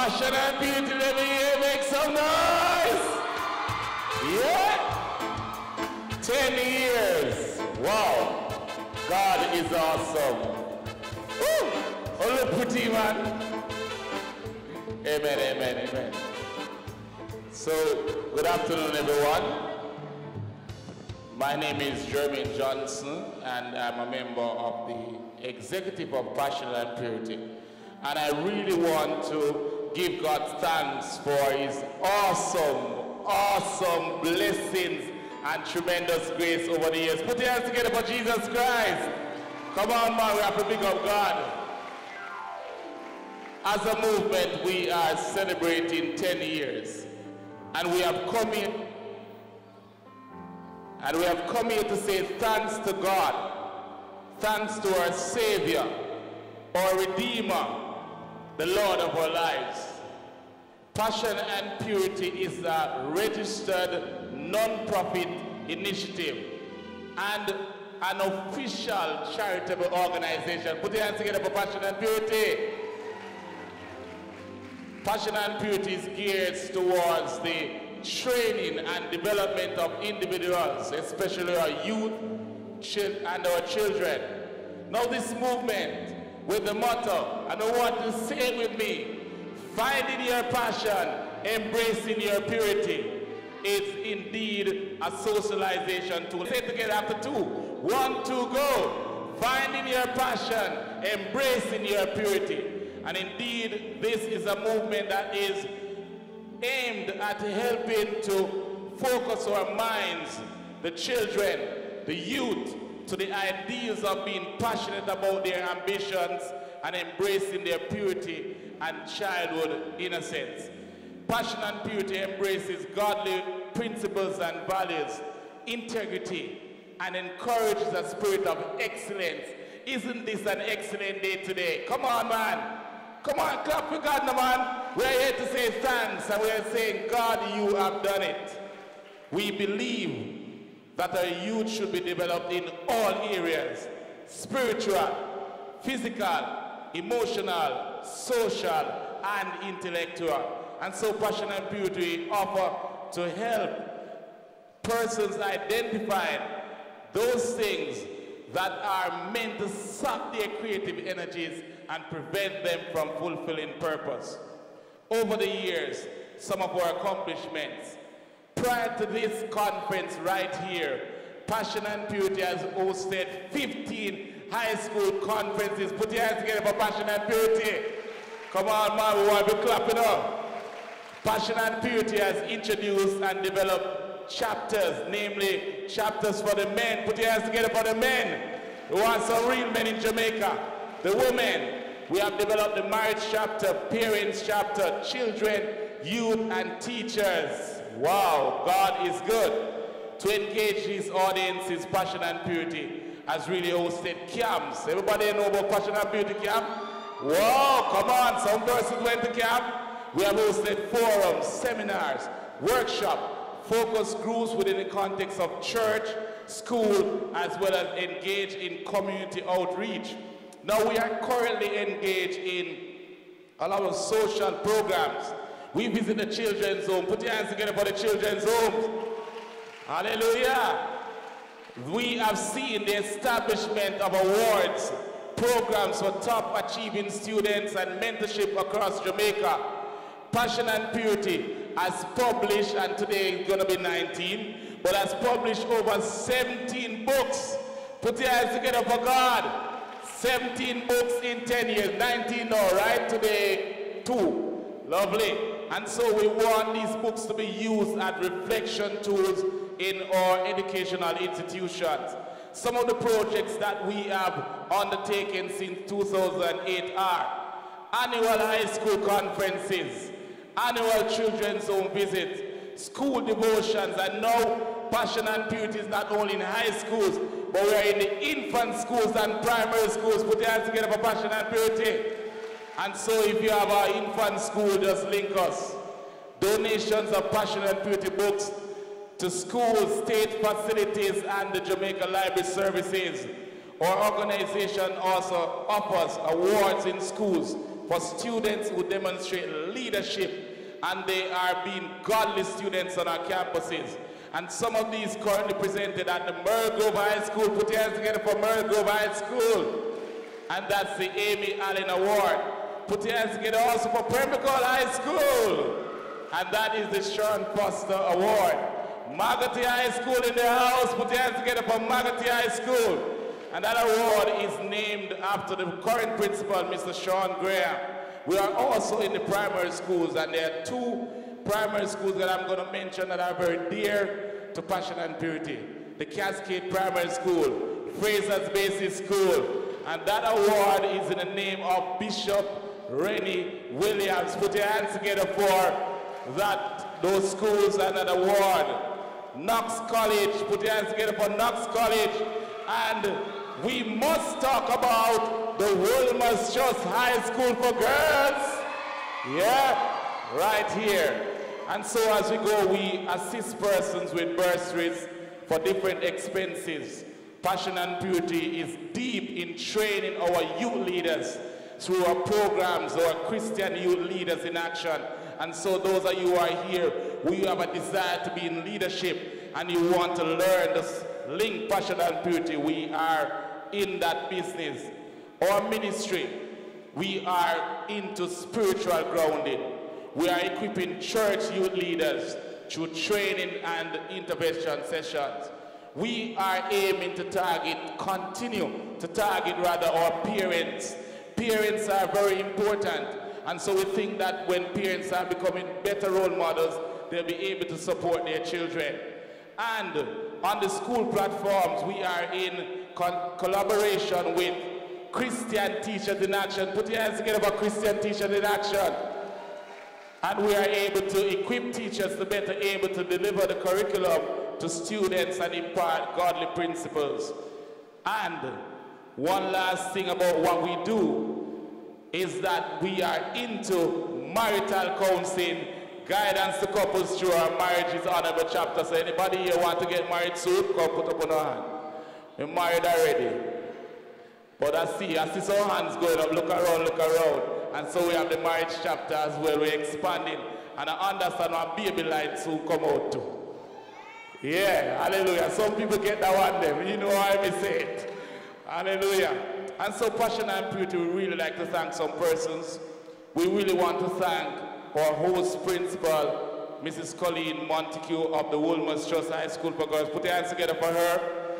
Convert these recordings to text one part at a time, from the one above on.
And beauty, let me hear, make some noise. Yeah. Ten years. Wow. God is awesome. Woo. Oh, look pretty, man. Amen, amen, amen. So, good afternoon, everyone. My name is Jeremy Johnson, and I'm a member of the executive of Passion and Purity. And I really want to give God thanks for his awesome, awesome blessings and tremendous grace over the years. Put your hands together for Jesus Christ. Come on, man, we have to pick up God. As a movement, we are celebrating 10 years. And we have come here, and we have come here to say thanks to God, thanks to our Savior, our Redeemer, the Lord of our lives. Passion and Purity is a registered non-profit initiative and an official charitable organization. Put your hands together for Passion and Purity. Passion and Purity is geared towards the training and development of individuals, especially our youth and our children. Now this movement with the motto, and I want to say it with me, finding your passion, embracing your purity, is indeed a socialization tool. Say together after two. One, two, go. Finding your passion, embracing your purity. And indeed, this is a movement that is aimed at helping to focus our minds, the children, the youth, to the ideas of being passionate about their ambitions and embracing their purity and childhood innocence. Passion and purity embraces godly principles and values, integrity, and encourages a spirit of excellence. Isn't this an excellent day today? Come on, man. Come on, clap for God, no man. We're here to say thanks, and we're saying, God, you have done it. We believe that our youth should be developed in all areas, spiritual, physical, emotional, social, and intellectual. And so Passion and Purity offer to help persons identify those things that are meant to suck their creative energies and prevent them from fulfilling purpose. Over the years, some of our accomplishments. Prior to this conference right here, Passion and Purity has hosted 15 high school conferences. Put your hands together for Passion and Purity. Come on, man, we want to be clapping up. Passion and Purity has introduced and developed chapters, namely chapters for the men. Put your hands together for the men. We want some real men in Jamaica. The women, we have developed the marriage chapter, parents chapter, children, youth, and teachers. Wow, God is good. To engage his audience, his Passion and Purity has really hosted camps. Everybody know about Passion and Purity camp? Wow, come on, some persons went to camp. We have hosted forums, seminars, workshop, focus groups within the context of church, school, as well as engage in community outreach. Now we are currently engaged in a lot of social programs. We visit the children's home. Put your hands together for the children's homes. Hallelujah. We have seen the establishment of awards, programs for top achieving students and mentorship across Jamaica. Passion and Purity has published, and today it's going to be 19, but has published over 17 books. Put your hands together for God. 17 books in 10 years, 19 now, right? Today, two. Lovely. And so we want these books to be used as reflection tools in our educational institutions. Some of the projects that we have undertaken since 2008 are annual high school conferences, annual children's home visits, school devotions, and now Passion and Purity is not only in high schools, but we are in the infant schools and primary schools. Put your hands together for Passion and Purity. And so if you have our infant school, just link us. Donations of Passion and Purity books to schools, state facilities, and the Jamaica Library Services. Our organization also offers awards in schools for students who demonstrate leadership and they are being godly students on our campuses. And some of these currently presented at the Merle High School. Put your hands together for Merle High School. And that's the Amy Allen Award. Put your hands together also for Pembroke High School. And that is the Sean Foster Award. Margaret High School in the house. Put your hands together for Margaret High School. And that award is named after the current principal, Mr. Sean Graham. We are also in the primary schools, and there are two primary schools that I'm going to mention that are very dear to passion and purity. The Cascade Primary School, Fraser's Basic School, and that award is in the name of Bishop Rennie Williams. Put your hands together for that, those schools and that award. Knox College, put your hands together for Knox College. And we must talk about the Wolmer's Trust High School for Girls. Yeah, right here. And so as we go, we assist persons with bursaries for different expenses. Passion and Purity is deep in training our youth leaders through our programs, our Christian youth leaders in action. And so those of you who are here, we have a desire to be in leadership and you want to learn this link passion and purity, we are in that business. Our ministry, we are into spiritual grounding. We are equipping church youth leaders through training and intervention sessions. We are aiming to target, continue to target rather our parents. Parents are very important. And so we think that when parents are becoming better role models, they'll be able to support their children. And on the school platforms, we are in collaboration with Christian Teachers in Action. Put your hands together for Christian Teachers in Action. And we are able to equip teachers to better able to deliver the curriculum to students and impart godly principles. And one last thing about what we do is that we are into marital counseling, guidance to couples through our marriages honorable chapter. So anybody here want to get married soon, come put up on your hand. We're married already. But I see, I see some hands going up, look around, look around. And so we have the marriage chapter as well, we're expanding. And I understand our baby light soon come out too. Yeah, hallelujah. Some people get that one them. You know how I say it. Hallelujah. And so Passion and Purity, we really like to thank some persons. We really want to thank our host principal, Mrs. Colleen Montague of the Wolmer's Trust High School for Girls. Put your hands together for her.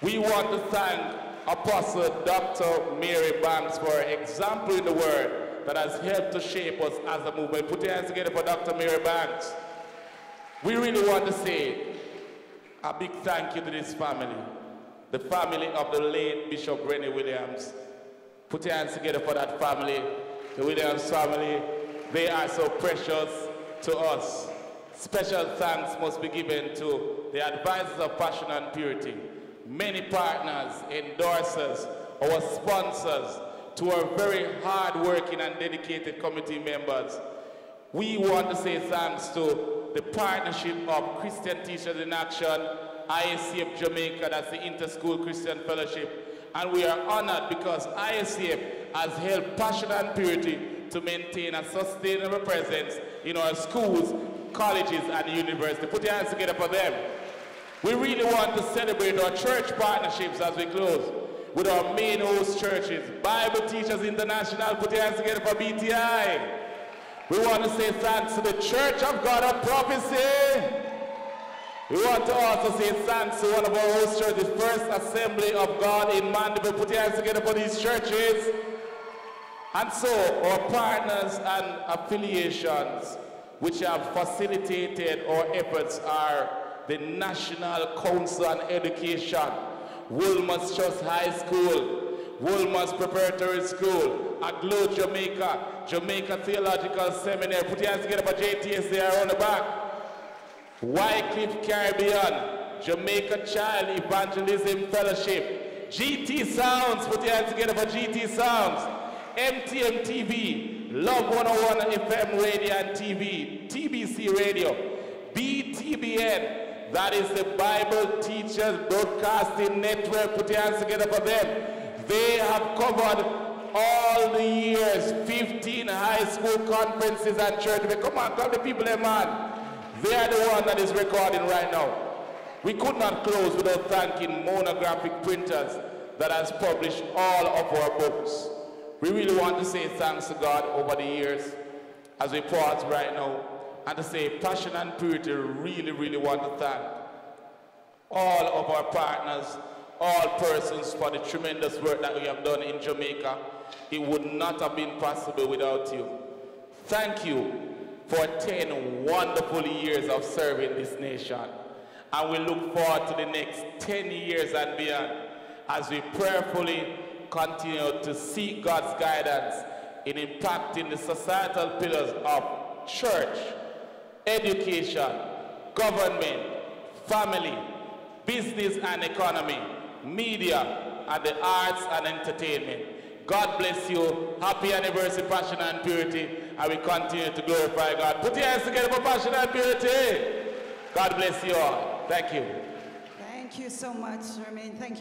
We want to thank Apostle Dr. Mary Banks for her example in the word that has helped to shape us as a movement. Put your hands together for Dr. Mary Banks. We really want to say a big thank you to this family, the family of the late Bishop Rennie Williams. Put your hands together for that family, the Williams family. They are so precious to us. Special thanks must be given to the advisors of passion and purity, many partners, endorsers, our sponsors, to our very hard-working and dedicated committee members. We want to say thanks to the partnership of Christian Teachers in Action, ISCF Jamaica, that's the Interschool Christian Fellowship. And we are honored because ISCF has held passion and purity to maintain a sustainable presence in our schools, colleges, and universities. Put your hands together for them. We really want to celebrate our church partnerships as we close with our main host churches. Bible Teachers International, put your hands together for BTI. We want to say thanks to the Church of God of Prophecy. We want to also say thanks to one of our host churches, First Assembly of God in Mandeville. Put your hands together for these churches. And so our partners and affiliations which have facilitated our efforts are the National Council on Education, Wolmer's Trust High School, Wolmer's Preparatory School, Aglow Jamaica, Jamaica Theological Seminary. Put your hands together for JTS there on the back. Wycliffe Caribbean, Jamaica Child Evangelism Fellowship. GT Sounds, put your hands together for GT Sounds. MTM TV, Love 101 FM Radio and TV, TBC Radio, BTBN, that is the Bible Teachers Broadcasting Network. Put your hands together for them. They have covered all the years, 15 high school conferences and church. Come on, come the people man. They are the one that is recording right now. We could not close without thanking monographic printers that has published all of our books. We really want to say thanks to God over the years as we pause right now and to say passion and purity really, really want to thank all of our partners, all persons for the tremendous work that we have done in Jamaica. It would not have been possible without you. Thank you for 10 wonderful years of serving this nation. And we look forward to the next 10 years and beyond as we prayerfully continue to seek God's guidance in impacting the societal pillars of church, education, government, family, business and economy, media, and the arts and entertainment. God bless you. Happy anniversary, passion and purity. And we continue to glorify God. Put your hands together for passion and purity. God bless you all. Thank you. Thank you so much, Jermaine. Thank you.